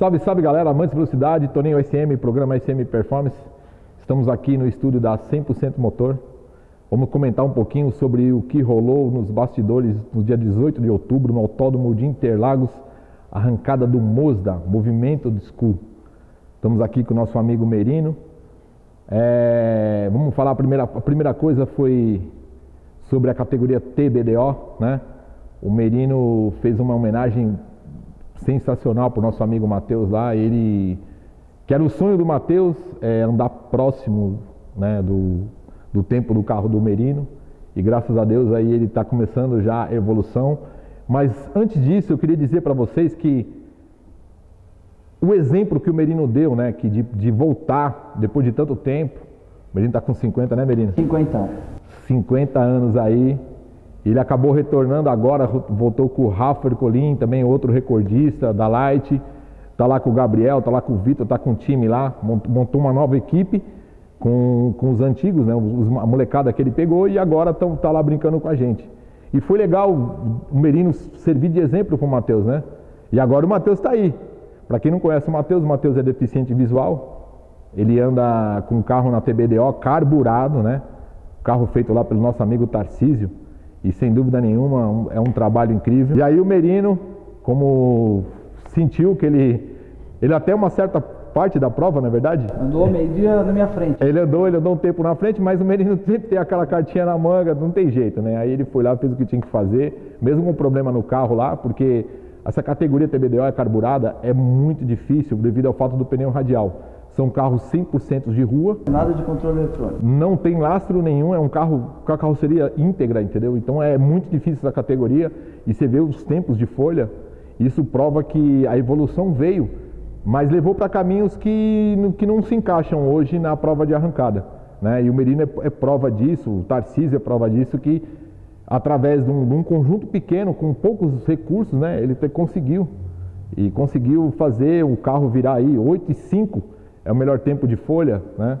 Salve, salve galera, amantes de velocidade, Toninho SM, programa SM Performance. Estamos aqui no estúdio da 100% Motor. Vamos comentar um pouquinho sobre o que rolou nos bastidores no dia 18 de outubro no Autódromo de Interlagos, arrancada do Mosda, Movimento de School. Estamos aqui com o nosso amigo Merino. É, vamos falar a primeira, a primeira coisa foi sobre a categoria TBDO, né? O Merino fez uma homenagem sensacional para o nosso amigo Matheus lá. Ele que era o sonho do Matheus é, andar próximo né, do, do tempo do carro do Merino. E graças a Deus aí ele está começando já a evolução. Mas antes disso, eu queria dizer para vocês que o exemplo que o Merino deu, né, que de, de voltar depois de tanto tempo, o Merino está com 50, né, Merino? 50. 50 anos aí, ele acabou retornando agora, voltou com o Rafa Ercolim, também outro recordista da Light. Tá lá com o Gabriel, tá lá com o Vitor, tá com o time lá, montou uma nova equipe com, com os antigos, né? A molecada que ele pegou e agora tão, tá lá brincando com a gente. E foi legal o Merino servir de exemplo para o Matheus, né? E agora o Matheus está aí. Para quem não conhece o Matheus, o Matheus é deficiente visual. Ele anda com um carro na TBDO carburado, né? Carro feito lá pelo nosso amigo Tarcísio. E sem dúvida nenhuma é um trabalho incrível. E aí o Merino, como sentiu que ele. Ele até uma certa parte da prova, na é verdade? Andou meio dia na minha frente. Ele andou, ele andou um tempo na frente, mas o Merino sempre tem aquela cartinha na manga, não tem jeito, né? Aí ele foi lá, fez o que tinha que fazer, mesmo com problema no carro lá, porque essa categoria TBDO é carburada, é muito difícil devido ao fato do pneu radial. São carros 100% de rua. Nada de controle eletrônico. Não tem lastro nenhum, é um carro com a carroceria íntegra, entendeu? Então é muito difícil essa categoria e você vê os tempos de folha, isso prova que a evolução veio, mas levou para caminhos que, que não se encaixam hoje na prova de arrancada. Né? E o Merino é, é prova disso, o Tarcísio é prova disso, que através de um, de um conjunto pequeno, com poucos recursos, né, ele conseguiu. E conseguiu fazer o carro virar aí 8 e 5 é o melhor tempo de folha, né?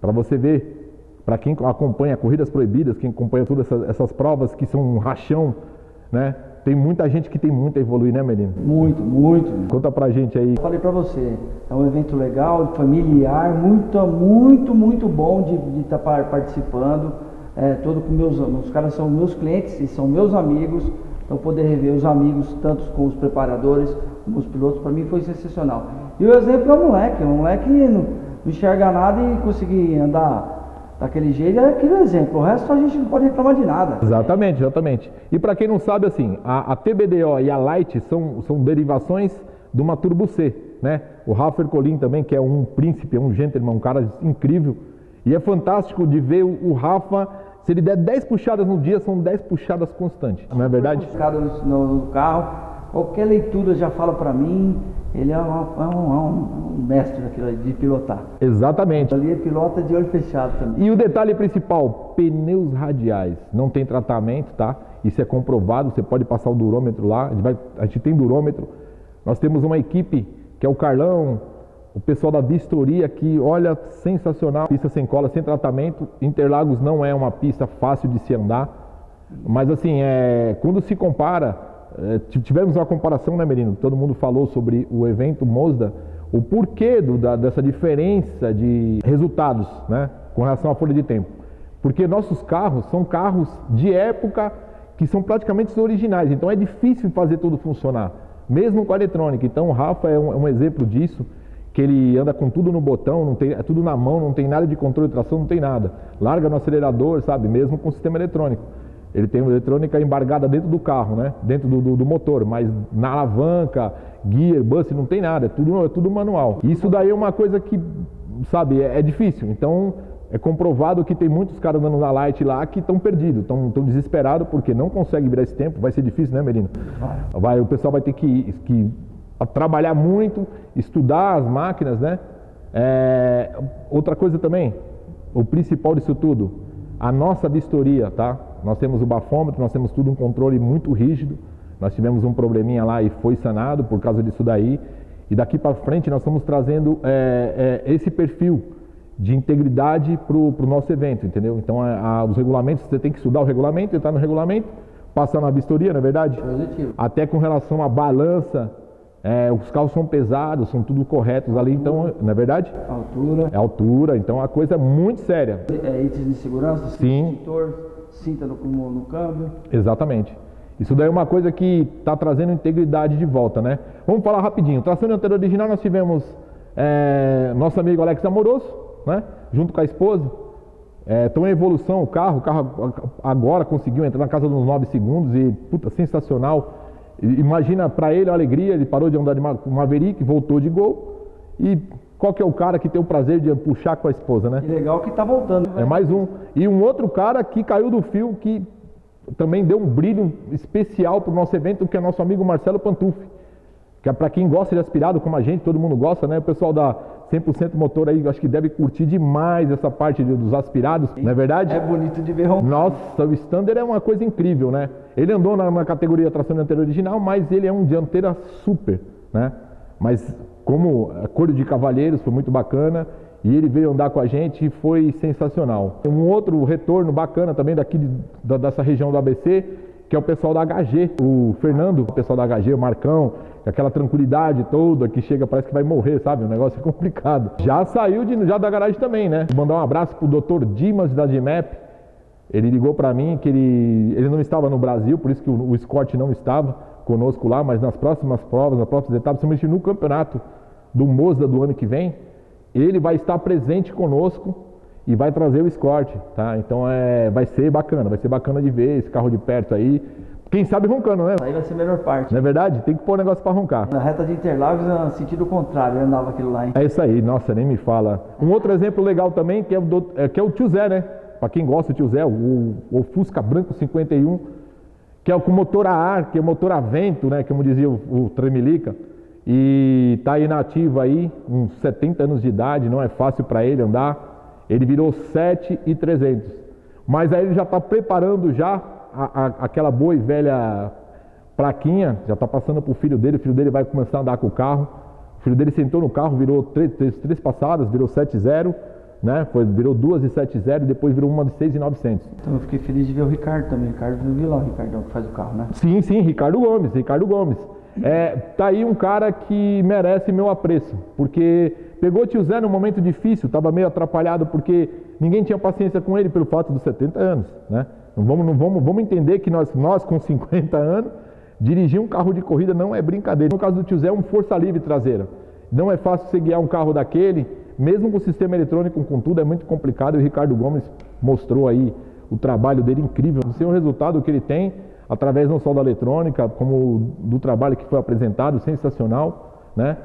Para você ver, para quem acompanha Corridas Proibidas, quem acompanha todas essas, essas, provas que são um rachão, né? Tem muita gente que tem muito a evoluir, né, Melina? Muito, muito. Conta pra gente aí. Falei pra você, é um evento legal, familiar, muito, muito, muito bom de estar tá participando. É, todo com meus, os caras são meus clientes e são meus amigos. Então poder rever os amigos, tanto com os preparadores como os pilotos, para mim foi sensacional. E o exemplo é o moleque, o moleque não, enxerga nada e conseguir andar daquele jeito é aquele exemplo. O resto a gente não pode reclamar de nada. Exatamente, exatamente. E para quem não sabe, assim, a, a, TBDO e a Light são, são derivações de uma Turbo C, né? O Rafa Colin também, que é um príncipe, é um gentleman, um cara incrível. E é fantástico de ver o, o Rafa se ele der 10 puxadas no dia, são 10 puxadas constantes, não é verdade? Puxada no, no carro, qualquer leitura já fala para mim, ele é, um, é, um, é um, mestre daquilo de pilotar. Exatamente. Ali é pilota de olho fechado também. E o detalhe principal, pneus radiais, não tem tratamento, tá? Isso é comprovado, você pode passar o durômetro lá, a gente, vai, a gente tem durômetro, nós temos uma equipe que é o Carlão, o pessoal da vistoria aqui, olha, sensacional. Pista sem cola, sem tratamento. Interlagos não é uma pista fácil de se andar. Mas assim, é, quando se compara, tivemos uma comparação, né, Merino? Todo mundo falou sobre o evento Mosda, o porquê do, da, dessa diferença de resultados, né, com relação à folha de tempo. Porque nossos carros são carros de época que são praticamente originais, então é difícil fazer tudo funcionar, mesmo com a eletrônica. Então o Rafa é um, é um exemplo disso que ele anda com tudo no botão, não tem, é tudo na mão, não tem nada de controle de tração, não tem nada. Larga no acelerador, sabe? Mesmo com o sistema eletrônico. Ele tem uma eletrônica embargada dentro do carro, né? Dentro do, do, do motor, mas na alavanca, gear, bus, não tem nada, é tudo, é tudo manual. Isso daí é uma coisa que, sabe, é, é difícil. Então, é comprovado que tem muitos caras andando na Light lá que estão perdidos, estão desesperados porque não conseguem virar esse tempo. Vai ser difícil, né, Merino? Vai, o pessoal vai ter que, que trabalhar muito, estudar as máquinas, né? É, outra coisa também, o principal disso tudo, a nossa vistoria, tá? Nós temos o bafômetro, nós temos tudo um controle muito rígido. Nós tivemos um probleminha lá e foi sanado por causa disso daí. E daqui para frente nós estamos trazendo é, é, esse perfil de integridade para o nosso evento, entendeu? Então a, a, os regulamentos, você tem que estudar o regulamento, entrar no regulamento, passar na vistoria, não é verdade? Positivo. Até com relação à balança É, os carros são pesados, são tudo corretos ali, então, não é verdade? Altura. É altura, então a coisa é muito séria. É, itens de segurança, Sim. extintor, cinta no, no, no câmbio. Exatamente. Isso daí é uma coisa que está trazendo integridade de volta, né? Vamos falar rapidinho. Tração dianteira original nós tivemos é, nosso amigo Alex Amoroso, né? Junto com a esposa. Estão em evolução o carro, o carro agora conseguiu entrar na casa dos 9 segundos e, puta, sensacional. Imagina para ele a alegria, ele parou de andar de Maverick, voltou de gol. E qual que é o cara que tem o prazer de puxar com a esposa, né? E legal que tá voltando. É mais um. E um outro cara que caiu do fio, que também deu um brilho especial para o nosso evento, que é nosso amigo Marcelo Pantufi. Que é para quem gosta de aspirado, como a gente, todo mundo gosta, né? O pessoal da 100% motor aí, acho que deve curtir demais essa parte dos aspirados, não é verdade? É bonito de ver. Nossa, o Standard é uma coisa incrível, né? Ele andou na, na categoria tração dianteira original, mas ele é um dianteira super, né? Mas como cor de cavalheiros foi muito bacana e ele veio andar com a gente e foi sensacional. Um outro retorno bacana também daqui de, da, dessa região do ABC, que é o pessoal da HG, o Fernando, o pessoal da HG, o Marcão, aquela tranquilidade toda que chega, parece que vai morrer, sabe? O negócio é complicado. Já saiu de, já da garagem também, né? Vou mandar um abraço pro Dr. Dimas da DMAP. Ele ligou para mim que ele, ele não estava no Brasil, por isso que o, o Scott não estava conosco lá, mas nas próximas provas, nas próximas etapas, principalmente no campeonato do Mosda do ano que vem, ele vai estar presente conosco e vai trazer o Escort, tá? Então é, vai ser bacana, vai ser bacana de ver esse carro de perto aí. Quem sabe roncando, né? Aí vai ser a melhor parte. Não é verdade? Tem que pôr o negócio para roncar. Na reta de Interlagos, no sentido contrário, eu andava aquilo lá, hein? É isso aí, nossa, nem me fala. Um outro exemplo legal também, que é o, do, é, que é o Tio Zé, né? Para quem gosta do Tio Zé, o, o Fusca Branco 51, que é com motor a ar, que é motor a vento, né? Como dizia o, o Tremelica. E tá na ativa aí, uns 70 anos de idade, não é fácil para ele andar. Ele virou 7,300. Mas aí ele já está preparando já a, a, aquela boa e velha plaquinha, já está passando para o filho dele, o filho dele vai começar a andar com o carro. O filho dele sentou no carro, virou três, três, três passadas, virou 7,0, né? Foi, virou duas e 7,0 e depois virou uma de 6,900. Então eu fiquei feliz de ver o Ricardo também. Ricardo não vi lá, o Ricardão que faz o carro, né? Sim, sim, Ricardo Gomes, Ricardo Gomes. É, tá aí um cara que merece meu apreço, porque pegou o tio Zé num momento difícil, estava meio atrapalhado porque ninguém tinha paciência com ele pelo fato dos 70 anos, né? Não vamos, não vamos, vamos entender que nós, nós com 50 anos, dirigir um carro de corrida não é brincadeira. No caso do tio Zé, é um força livre traseira. Não é fácil você guiar um carro daquele, mesmo com o sistema eletrônico, com tudo, é muito complicado. E o Ricardo Gomes mostrou aí o trabalho dele incrível. Não sei o resultado que ele tem, através não só da eletrônica, como do trabalho que foi apresentado, sensacional. Né?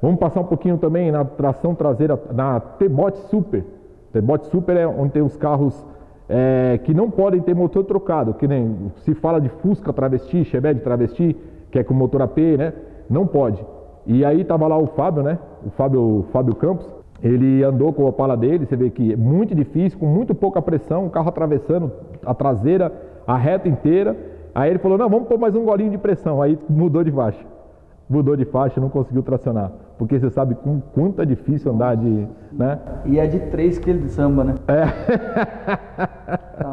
Vamos passar um pouquinho também na tração traseira, na T-Bot Super. T-Bot Super é onde tem os carros é, que não podem ter motor trocado, que nem se fala de Fusca travesti, Chevette travesti, que é com motor AP, né? Não pode. E aí tava lá o Fábio, né? O Fábio, o Fábio Campos, ele andou com a Opala dele, você vê que é muito difícil, com muito pouca pressão, o carro atravessando a traseira, a reta inteira. Aí ele falou, não, vamos pôr mais um golinho de pressão. Aí mudou de faixa. Mudou de faixa, não conseguiu tracionar. Porque você sabe com quanto é difícil andar de. Né? E é de 3 kg de samba, né? É.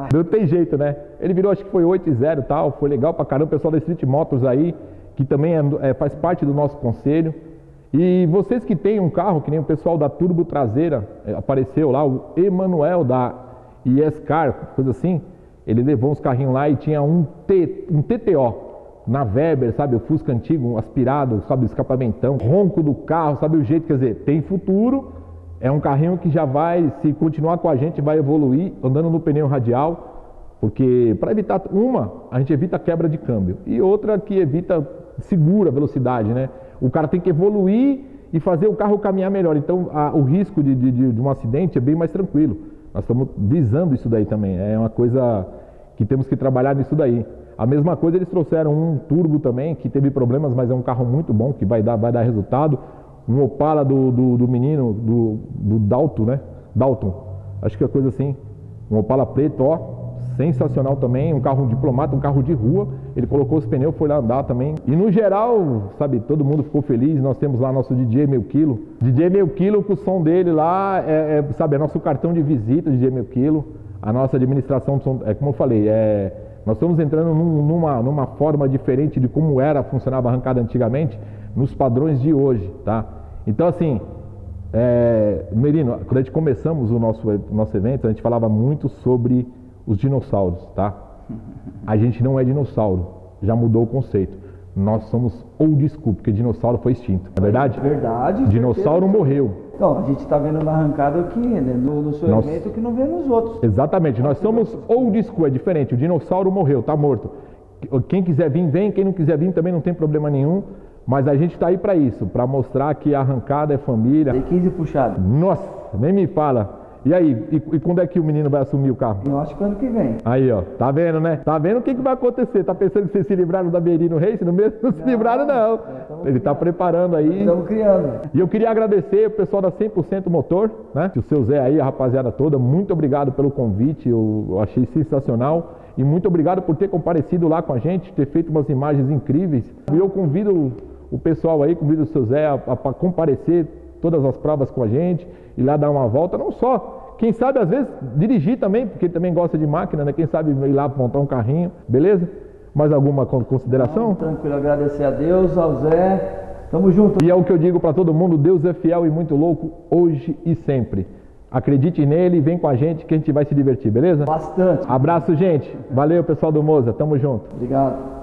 Não tem jeito, né? Ele virou, acho que foi 8 e 0 e tal. Foi legal pra caramba. O pessoal da Street Motors aí, que também é, é, faz parte do nosso conselho. E vocês que têm um carro, que nem o pessoal da Turbo Traseira, é, apareceu lá, o Emanuel da ISCAR, coisa assim. Ele levou uns carrinhos lá e tinha um, T, um TTO na Weber, sabe, o Fusca antigo, aspirado, sabe, escapamentão, ronco do carro, sabe o jeito, quer dizer, tem futuro, é um carrinho que já vai, se continuar com a gente, vai evoluir andando no pneu radial, porque para evitar uma, a gente evita quebra de câmbio e outra que evita segura velocidade, né? O cara tem que evoluir e fazer o carro caminhar melhor, então a, o risco de, de, de um acidente é bem mais tranquilo. Nós estamos visando isso daí também, é uma coisa que temos que trabalhar nisso daí. A mesma coisa eles trouxeram um turbo também, que teve problemas, mas é um carro muito bom, que vai dar, vai dar resultado. Um Opala do, do, do menino, do, do Dalton, né? Dalton, acho que é coisa assim. Um Opala preto, ó, sensacional também. Um carro diplomata, um carro de rua. Ele colocou os pneus, foi lá andar também. E no geral, sabe, todo mundo ficou feliz. Nós temos lá nosso DJ meio quilo. DJ meio quilo, com o som dele lá, é, é, sabe, é nosso cartão de visita, DJ meio quilo. A nossa administração, é como eu falei, é Nós estamos entrando num, numa, numa forma diferente de como era, funcionava a arrancada antigamente, nos padrões de hoje, tá? Então, assim, é, Merino, quando a gente começamos o nosso, o nosso evento, a gente falava muito sobre os dinossauros, tá? A gente não é dinossauro, já mudou o conceito. Nós somos old school, porque dinossauro foi extinto, não é verdade? Verdade. Dinossauro certeza. morreu. Então, a gente está vendo na arrancada aqui, né, no, no seu Nós- evento, que não vê nos outros. Exatamente, nós somos old school, é diferente. O dinossauro morreu, está morto. Quem quiser vir, vem. Quem não quiser vir também não tem problema nenhum. Mas a gente está aí para isso, para mostrar que a arrancada é família. Tem 15 puxados. Nossa, nem me fala. E aí, e, e quando é que o menino vai assumir o carro? Eu acho que ano que vem. Aí, ó, tá vendo, né? Tá vendo o que, que vai acontecer? Tá pensando que vocês se livraram da Berino Race? Não, mesmo, não se livraram, não. estamos Ele tá preparando aí. Estamos criando. E eu queria agradecer o pessoal da 100% Motor, né? O seu Zé aí, a rapaziada toda, muito obrigado pelo convite, eu, eu achei sensacional. E muito obrigado por ter comparecido lá com a gente, ter feito umas imagens incríveis. E eu convido o pessoal aí, convido o seu Zé a, a, a comparecer todas as provas com a gente, e lá dar uma volta, não só. Quem sabe, às vezes, dirigir também, porque ele também gosta de máquina, né? Quem sabe ir lá montar um carrinho, beleza? Mais alguma con- consideração? Tranquilo, agradecer a Deus, ao Zé. Tamo junto. E é o que eu digo para todo mundo: Deus é fiel e muito louco hoje e sempre. Acredite nele e vem com a gente que a gente vai se divertir, beleza? Bastante. Abraço, gente. Valeu, pessoal do Moza. Tamo junto. Obrigado.